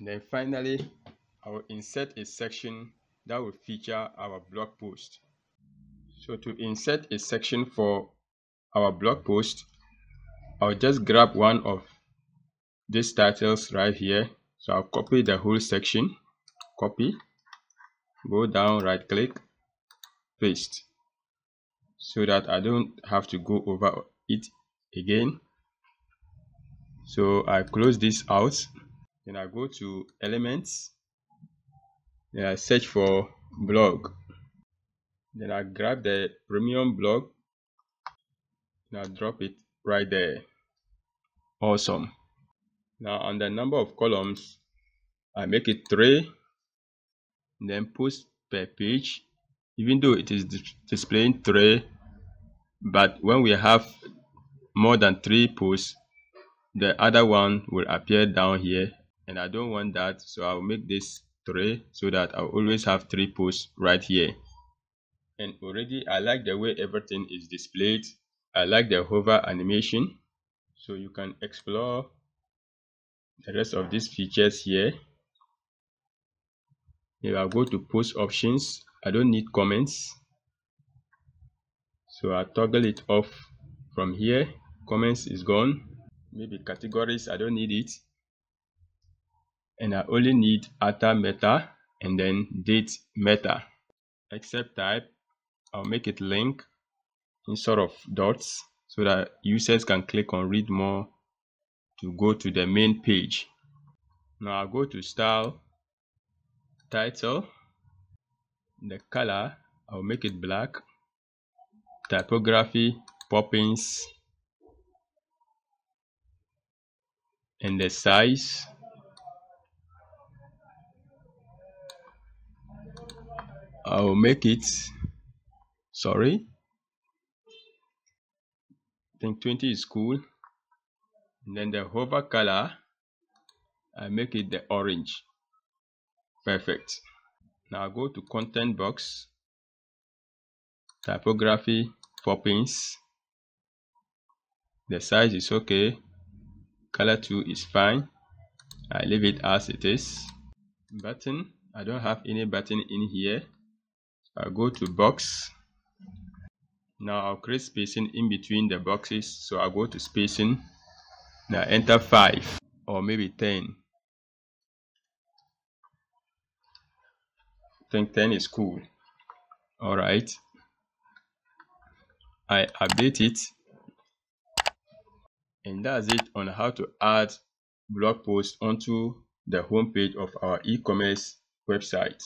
Then finally, I will insert a section that will feature our blog post. So to insert a section for our blog post, I'll just grab one of these titles right here. So I'll copy the whole section, copy, go down, right click, paste, so that I don't have to go over it again. So I close this out, then I go to elements, then I search for blog, then I grab the premium blog, and I drop it right there. Awesome. Now on the number of columns, I make it three, then post per page, even though it is displaying three, but when we have more than three posts, the other one will appear down here and I don't want that so I'll make this three so that I'll always have three posts right here. And already I like the way everything is displayed. I like the hover animation. So you can explore the rest of these features here. If I go to post options I don't need comments. So I toggle it off from here. Comments is gone. Maybe categories I don't need it and I only need author meta and then date meta. Excerpt type I'll make it link instead of dots so that users can click on read more to go to the main page. Now I'll go to style title the color I'll make it black typography Poppins and the size I'll make it sorry. I think 20 is cool. And then the hover color I make it the orange. Perfect. Now go to content box. Typography Poppins the size is okay. Color 2 is fine. I leave it as it is. Button I don't have any button in here I'll go to box. Now I'll create spacing in between the boxes. So I'll go to spacing. Now enter 5 or maybe 10 I think 10 is cool. All right. I update it. And that's it on how to add blog posts onto the homepage of our e-commerce website